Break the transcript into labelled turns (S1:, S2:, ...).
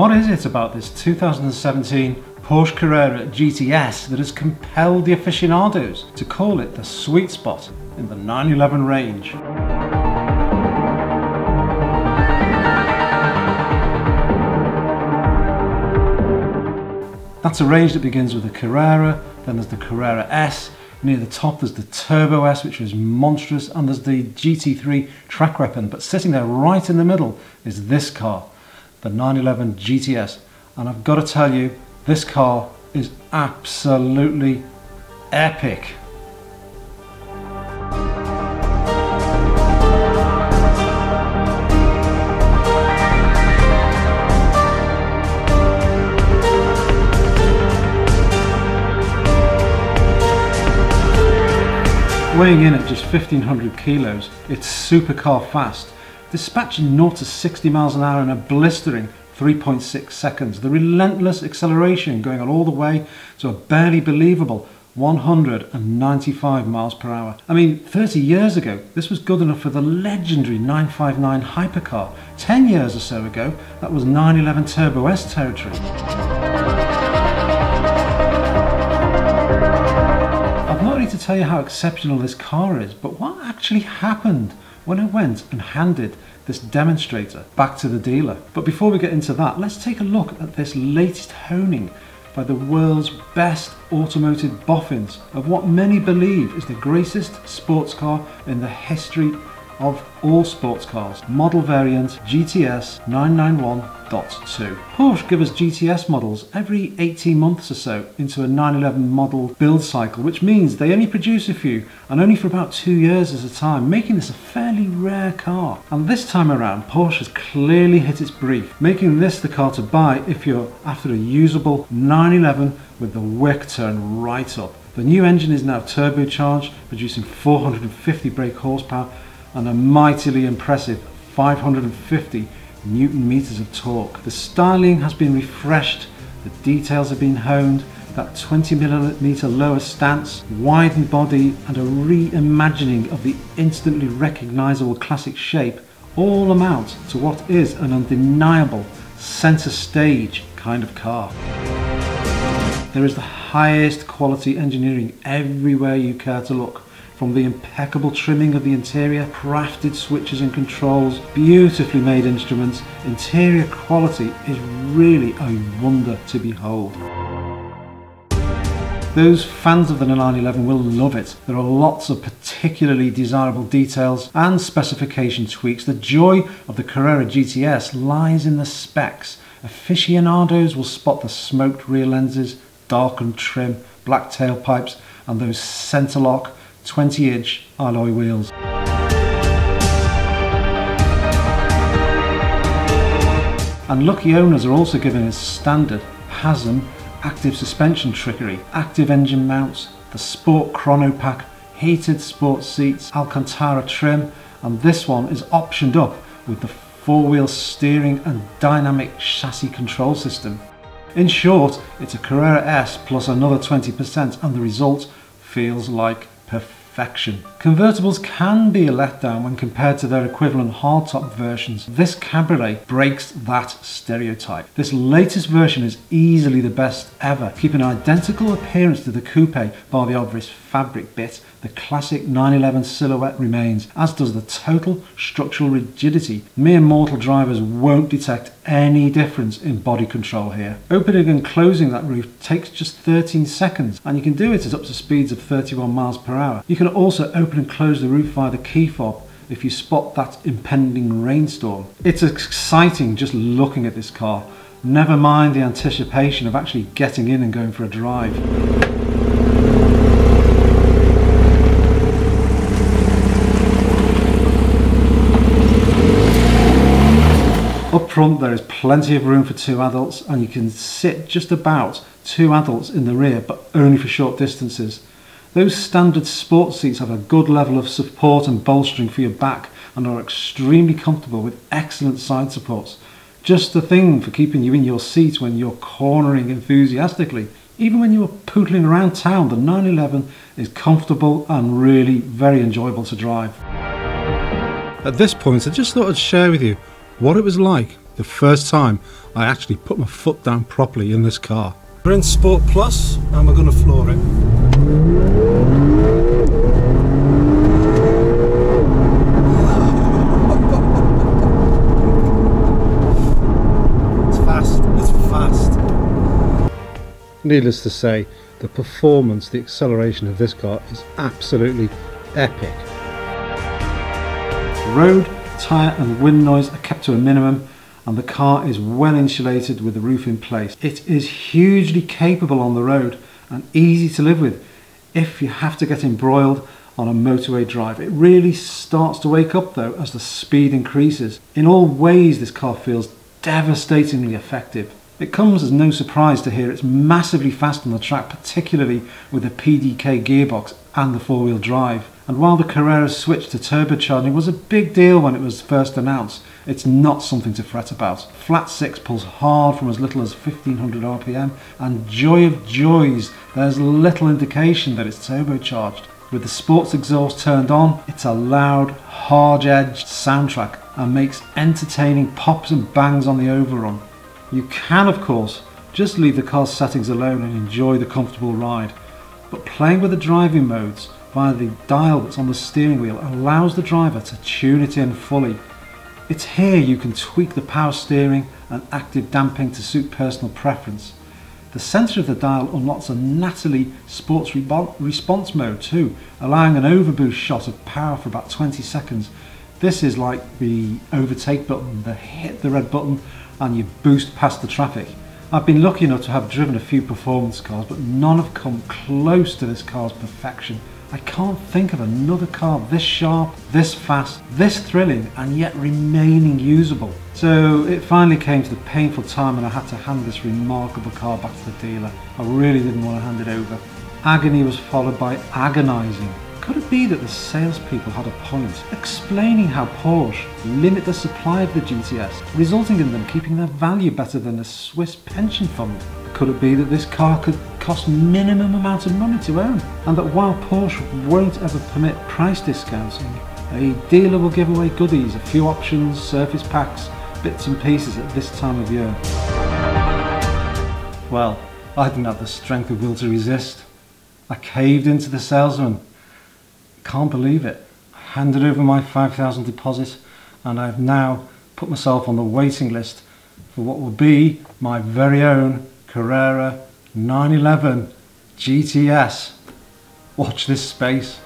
S1: What is it about this 2017 Porsche Carrera GTS that has compelled the aficionados to call it the sweet spot in the 911 range? That's a range that begins with the Carrera, then there's the Carrera S, near the top there's the Turbo S which is monstrous and there's the GT3 track weapon but sitting there right in the middle is this car, the 911 GTS and I've got to tell you this car is absolutely epic. Weighing in at just 1500 kilos, it's supercar fast, dispatching 0 to 60 miles an hour in a blistering 3.6 seconds. The relentless acceleration going on all the way to a barely believable 195 miles per hour. I mean, 30 years ago, this was good enough for the legendary 959 hypercar. 10 years or so ago, that was 911 Turbo S territory. I've not really to tell you how exceptional this car is, but what actually happened when I went and handed this demonstrator back to the dealer. But before we get into that, let's take a look at this latest honing by the world's best automotive boffins of what many believe is the greatest sports car in the history of all sports cars, model variant GTS 991.2. Porsche give us GTS models every 18 months or so into a 911 model build cycle, which means they only produce a few and only for about two years at a time, making this a fairly rare car. And this time around, Porsche has clearly hit its brief, making this the car to buy if you're after a usable 911 with the wick turned right up. The new engine is now turbocharged, producing 450 brake horsepower and a mightily impressive 550 newton meters of torque. The styling has been refreshed, the details have been honed, that 20 millimeter lower stance, widened body and a reimagining of the instantly recognizable classic shape all amount to what is an undeniable center stage kind of car. There is the highest quality engineering everywhere you care to look from the impeccable trimming of the interior, crafted switches and controls, beautifully made instruments, interior quality is really a wonder to behold. Those fans of the 911 will love it. There are lots of particularly desirable details and specification tweaks. The joy of the Carrera GTS lies in the specs. Aficionados will spot the smoked rear lenses, darkened trim, black tailpipes and those centerlock 20 inch alloy wheels. And lucky owners are also given as standard PASM active suspension trickery, active engine mounts, the Sport Chrono Pack, heated sport seats, Alcantara trim, and this one is optioned up with the four-wheel steering and dynamic chassis control system. In short, it's a Carrera S plus another 20% and the result feels like perfection. Convertibles can be a letdown when compared to their equivalent hardtop versions. This Cabriolet breaks that stereotype. This latest version is easily the best ever, keeping an identical appearance to the coupe bar the obvious fabric bit the classic 911 silhouette remains, as does the total structural rigidity. Mere mortal drivers won't detect any difference in body control here. Opening and closing that roof takes just 13 seconds and you can do it at up to speeds of 31 miles per hour. You can also open and close the roof via the key fob if you spot that impending rainstorm. It's exciting just looking at this car, never mind the anticipation of actually getting in and going for a drive. Up front there is plenty of room for two adults and you can sit just about two adults in the rear but only for short distances. Those standard sports seats have a good level of support and bolstering for your back and are extremely comfortable with excellent side supports. Just the thing for keeping you in your seat when you're cornering enthusiastically. Even when you are pootling around town, the 911 is comfortable and really very enjoyable to drive. At this point, I just thought I'd share with you what it was like the first time I actually put my foot down properly in this car. We're in Sport Plus and we're going to floor it. It's fast, it's fast. Needless to say, the performance, the acceleration of this car is absolutely epic. Road, tyre and wind noise are kept to a minimum and the car is well insulated with the roof in place. It is hugely capable on the road and easy to live with if you have to get embroiled on a motorway drive. It really starts to wake up though as the speed increases. In all ways this car feels devastatingly effective. It comes as no surprise to hear it's massively fast on the track, particularly with the PDK gearbox and the four-wheel drive. And while the Carrera's switch to turbocharging was a big deal when it was first announced, it's not something to fret about. Flat 6 pulls hard from as little as 1500 RPM, and joy of joys, there's little indication that it's turbocharged. With the sports exhaust turned on, it's a loud, hard-edged soundtrack and makes entertaining pops and bangs on the overrun. You can, of course, just leave the car's settings alone and enjoy the comfortable ride, but playing with the driving modes via the dial that's on the steering wheel allows the driver to tune it in fully. It's here you can tweak the power steering and active damping to suit personal preference. The centre of the dial unlocks a Natalie Sports Response mode too, allowing an overboost shot of power for about 20 seconds. This is like the overtake button, the hit the red button and you boost past the traffic. I've been lucky enough to have driven a few performance cars, but none have come close to this car's perfection. I can't think of another car this sharp, this fast, this thrilling, and yet remaining usable. So it finally came to the painful time and I had to hand this remarkable car back to the dealer. I really didn't want to hand it over. Agony was followed by agonising. Could it be that the salespeople had a point, explaining how Porsche limit the supply of the GTS, resulting in them keeping their value better than a Swiss pension fund? Could it be that this car could cost minimum amount of money to own, and that while Porsche won't ever permit price discounting, a dealer will give away goodies, a few options, service packs, bits and pieces at this time of year? Well, I didn't have the strength of will to resist. I caved into the salesman can't believe it. I handed over my 5,000 deposit and I've now put myself on the waiting list for what will be my very own Carrera 911 GTS. Watch this space.